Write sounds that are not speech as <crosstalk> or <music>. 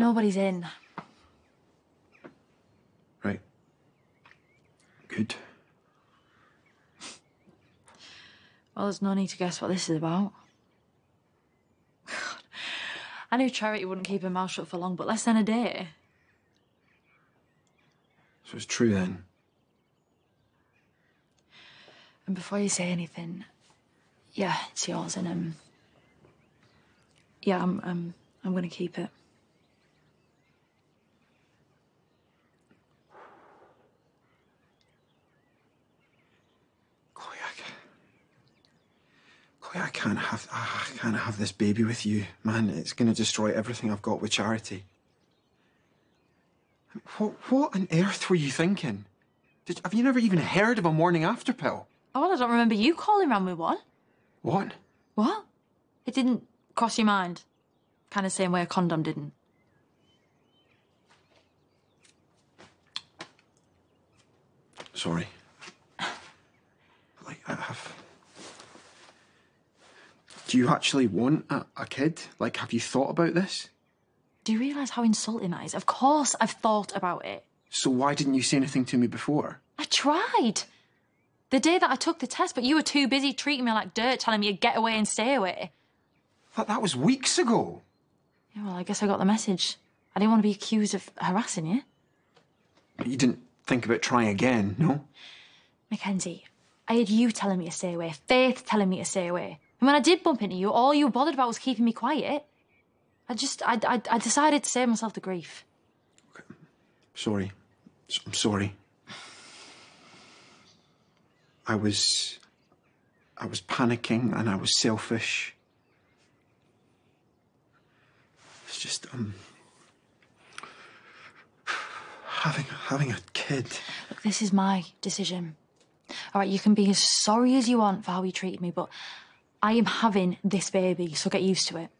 Nobody's in. Right. Good. Well, there's no need to guess what this is about. God. I knew Charity wouldn't keep her mouth shut for long, but less than a day. So it's true then. And before you say anything, yeah, it's yours, and um, yeah, I'm um, I'm gonna keep it. Chloe, I can't. Chloe, I can't have. Ah, I can't have this baby with you, man. It's gonna destroy everything I've got with charity. What? What on earth were you thinking? Did, have you never even heard of a morning after pill? Oh, well, I don't remember you calling round with one. What? What? It didn't cross your mind? Kind of same way a condom didn't. Sorry. Like, I have. Do you actually want a, a kid? Like, have you thought about this? Do you realise how insulting that is? Of course I've thought about it. So why didn't you say anything to me before? I tried. The day that I took the test, but you were too busy treating me like dirt, telling me to get away and stay away. That, that was weeks ago. Yeah, well, I guess I got the message. I didn't want to be accused of harassing you. But You didn't think about trying again, no? Mackenzie, I had you telling me to stay away, Faith telling me to stay away. And when I did bump into you, all you were bothered about was keeping me quiet. I just, I, I, I decided to save myself the grief. Sorry. S- I'm sorry. I was. I was panicking and I was selfish. It's just, um. <sighs> Having, having a kid. Look, this is my decision. All right, you can be as sorry as you want for how you treated me, but I am having this baby, so get used to it.